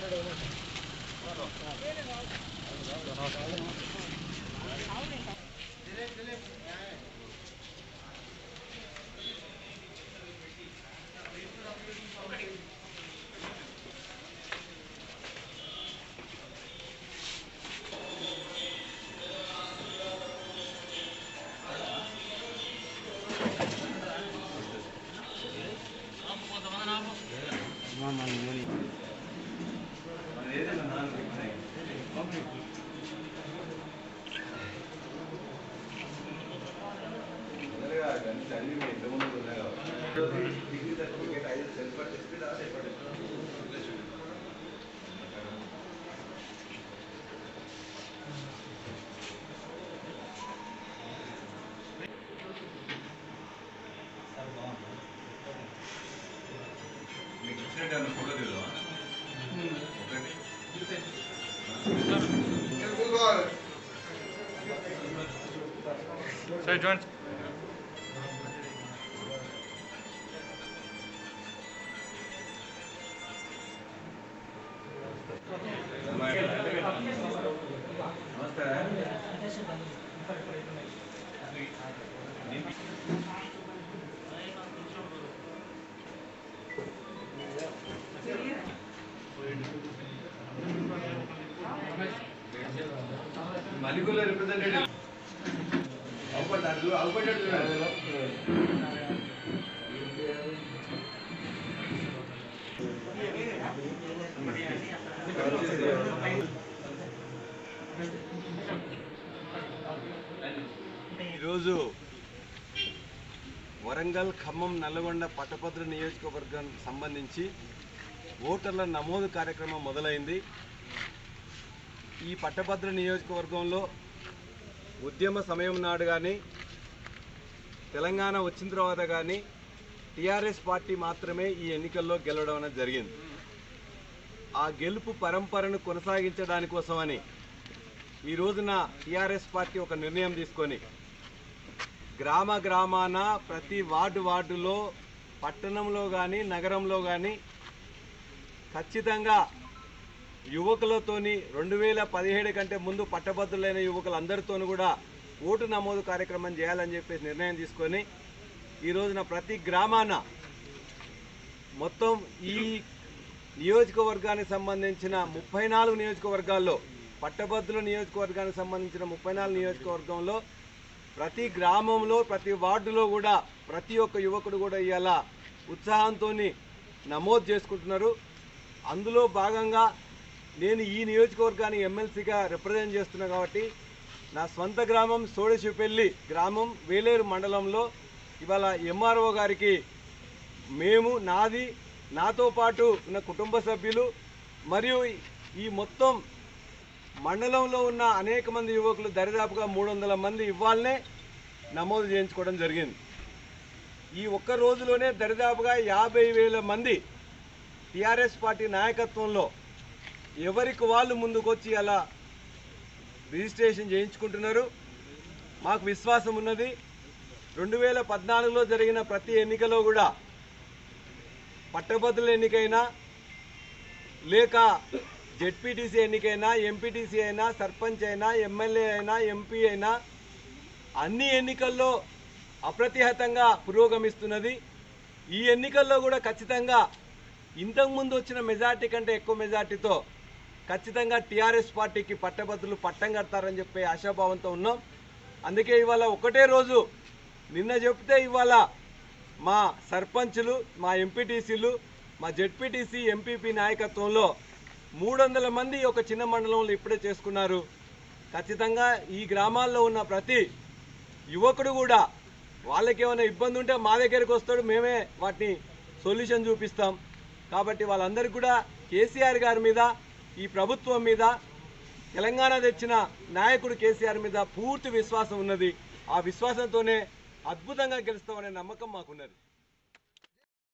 Thank you. మీకు ఇచ్చినట్టు ఏమన్నా photo దిగుదామా? Sir, join. Thank you. మలిగుల రిప్రజెంటేటివ్. అవుపడ్డాడు ఈరోజు వరంగల్ ఖమ్మం నల్లగొండ పట్టభద్ర నియోజకవర్గానికి సంబంధించి ఓటర్ల నమోదు కార్యక్రమం మొదలైంది. ఈ పట్టభద్ర నియోజకవర్గంలో ఉద్యమ సమయం నాడు కానీ తెలంగాణ వచ్చిన తర్వాత కానీ టీఆర్ఎస్ పార్టీ మాత్రమే ఈ ఎన్నికల్లో గెలవడం అనేది జరిగింది. ఆ గెలుపు పరంపరను కొనసాగించడాని కోసమని ఈ రోజున టీఆర్ఎస్ పార్టీ ఒక నిర్ణయం తీసుకొని గ్రామ గ్రామాన ప్రతి వార్డు వార్డులో పట్టణంలో కానీ నగరంలో కానీ ఖచ్చితంగా యువకులతోని రెండు వేల పదిహేడు కంటే ముందు పట్టభద్రులైన యువకులందరితోనూ కూడా ఓటు నమోదు కార్యక్రమం చేయాలని చెప్పేసి నిర్ణయం తీసుకొని ఈ రోజున ప్రతి గ్రామాన మొత్తం ఈ నియోజకవర్గానికి సంబంధించిన ముప్పై నాలుగు నియోజకవర్గాల్లో పట్టభద్రుల నియోజకవర్గానికి సంబంధించిన ముప్పై నాలుగు నియోజకవర్గంలో ప్రతి గ్రామంలో ప్రతి వార్డులో కూడా ప్రతి ఒక్క యువకుడు కూడా ఇవాళ ఉత్సాహంతో నమోదు చేసుకుంటున్నారు. అందులో భాగంగా నేను ఈ నియోజకవర్గాన్ని ఎమ్మెల్సీగా రిప్రజెంట్ చేస్తున్నా కాబట్టి నా స్వంత గ్రామం సోడశివపల్లి గ్రామం వేలేరు మండలంలో ఇవాళ ఎంఆర్ఓ గారికి మేము నాది నాతో పాటు ఉన్న కుటుంబ సభ్యులు మరియు ఈ మొత్తం మండలంలో ఉన్న అనేక మంది యువకులు దరిదాపుగా మూడు వందల మంది ఇవ్వాలనే నమోదు చేయించుకోవడం జరిగింది. ఈ ఒక్క రోజులోనే దరిదాపుగా యాభై వేల మంది టీఆర్ఎస్ పార్టీ నాయకత్వంలో ఎవరికి వాళ్ళు ముందుకొచ్చి అలా రిజిస్ట్రేషన్ చేయించుకుంటున్నారు? మాకు విశ్వాసం ఉన్నది. రెండు వేల పద్నాలుగులో జరిగిన ప్రతి ఎన్నికలో కూడా పట్టభద్రుల ఎన్నికైనా లేక జెడ్పీటీసీ ఎన్నికైనా ఎంపీటీసీ అయినా సర్పంచ్ అయినా ఎమ్మెల్యే అయినా ఎంపీ అయినా అన్ని ఎన్నికల్లో అప్రతిహతంగా పురోగమిస్తున్నది. ఈ ఎన్నికల్లో కూడా ఖచ్చితంగా ఇంతకుముందు వచ్చిన మెజార్టీ కంటే ఎక్కువ మెజార్టీతో ఖచ్చితంగా టీఆర్ఎస్ పార్టీకి పట్టభద్రులు పట్టం కడతారని చెప్పే ఆశాభావంతో ఉన్నాం. అందుకే ఇవాళ ఒకటే రోజు నిన్న చెప్తే ఇవాళ మా సర్పంచ్లు మా ఎంపీటీసీలు మా జెడ్పీటీసీ ఎంపీపీ నాయకత్వంలో మూడు వందల మంది ఒక చిన్న మండలంలో ఇప్పుడే చేసుకున్నారు. ఖచ్చితంగా ఈ గ్రామాల్లో ఉన్న ప్రతి యువకుడు కూడా వాళ్ళకి ఏమైనా ఇబ్బంది ఉంటే మా దగ్గరికి వస్తాడు మేమే వాటిని సొల్యూషన్ చూపిస్తాం. కాబట్టి వాళ్ళందరికీ కూడా కేసీఆర్ గారి మీద ఈ ప్రభుత్వం మీద తెలంగాణ తెచ్చిన నాయకుడు కేసీఆర్ మీద పూర్తి విశ్వాసం ఉన్నది. ఆ విశ్వాసంతోనే అద్భుతంగా గెలుస్తామనే నమ్మకం మాకున్నది.